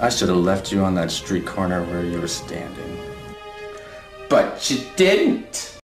I should have left you on that street corner where you were standing. But you didn't.